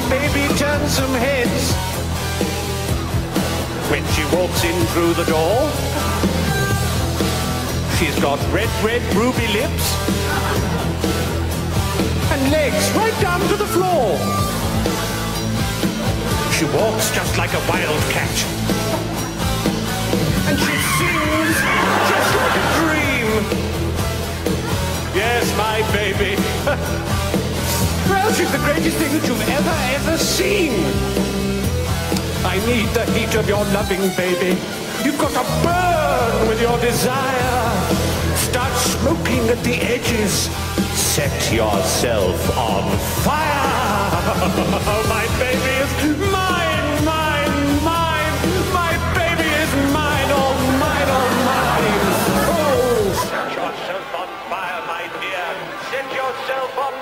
might maybe turn some heads. When she walks in through the door, she's got red, red ruby lips and legs right down to the floor. She walks just like a wild cat. And she sings just like a dream. Yes, my baby she's the greatest thing that you've ever, ever seen. I need the heat of your loving, baby. You've got to burn with your desire. Start smoking at the edges. Set yourself on fire. my baby is mine, mine, mine. My baby is mine, all mine, all mine. Oh, set yourself on fire, my dear. Set yourself on